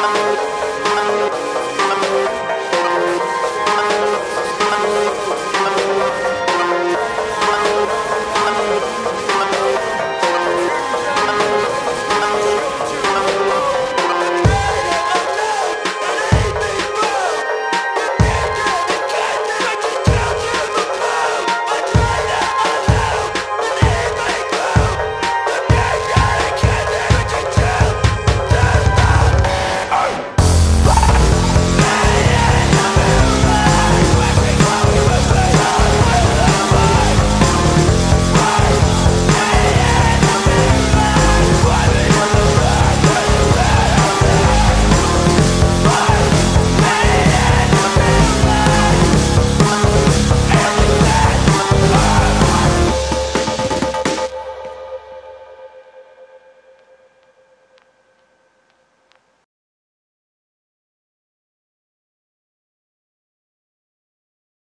Música